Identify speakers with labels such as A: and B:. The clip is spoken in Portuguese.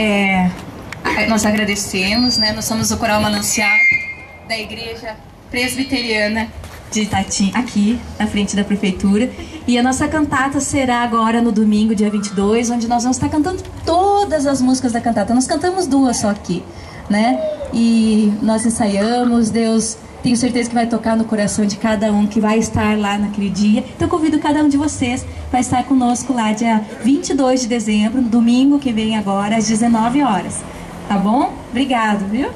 A: É, nós agradecemos, né? Nós somos o Coral Manancial da Igreja Presbiteriana de Itatim, aqui na frente da prefeitura. E a nossa cantata será agora no domingo, dia 22, onde nós vamos estar cantando todas as músicas da cantata. Nós cantamos duas só aqui, né? E nós ensaiamos, Deus tenho certeza que vai tocar no coração de cada um que vai estar lá naquele dia. Então convido cada um de vocês para estar conosco lá dia 22 de dezembro, no domingo que vem agora, às 19 horas. Tá bom? Obrigado, viu?